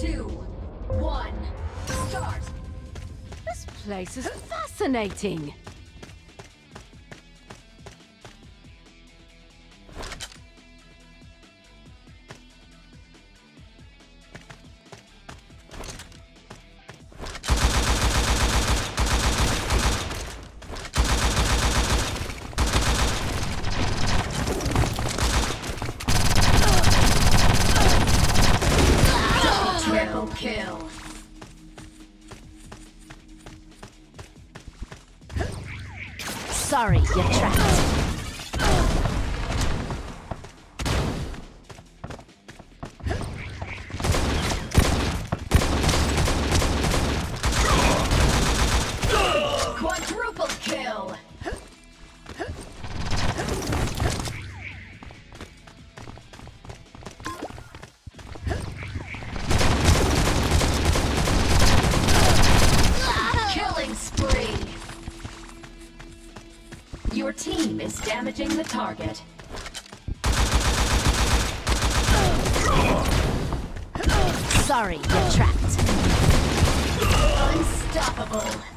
two, one, start. This place is fascinating. Sorry, you're trapped. Your team is damaging the target. Sorry, you're trapped. Unstoppable.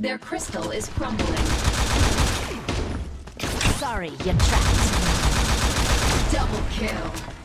Their crystal is crumbling. Sorry, you're trapped. Double kill.